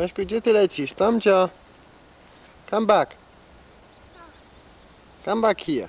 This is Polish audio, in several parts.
Kaśku, gdzie ty lecisz? Tomcio. Come back. Come back here.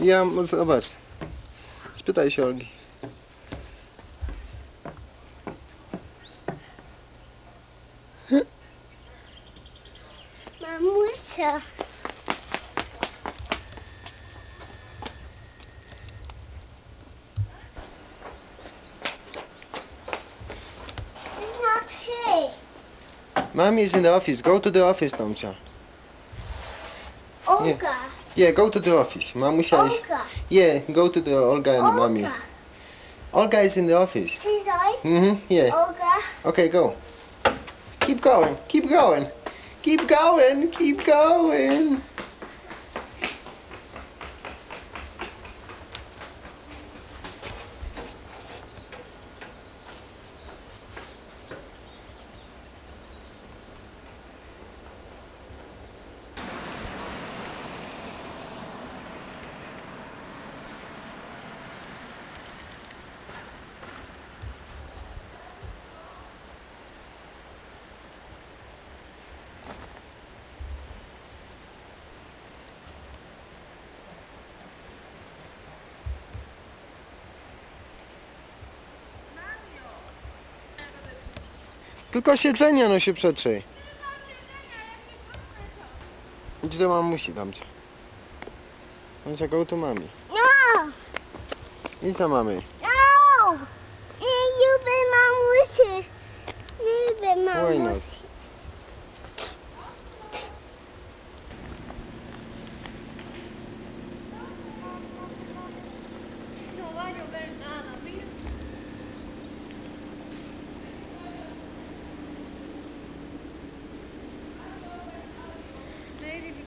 Ja, zobacz. Spytaj się Olgi. Mamusia. Mommy's in the office. Go to the office, Tomcia. Olga. Yeah, go to the office. Mamusia is... Olga. Yeah, go to the Olga and mommy. Olga. Olga is in the office. She's I. Mm-hmm, yeah. Olga. Okay, go. Keep going, keep going. Keep going, keep going. Tylko siedzenia no się przetrzyj. Idź do mamusi, Tomcia. Tomcia, go to mami. No. Idź do mamy. No. Nie lubię mamusi. Nie lubię mamusi.